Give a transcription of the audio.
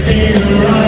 take you right.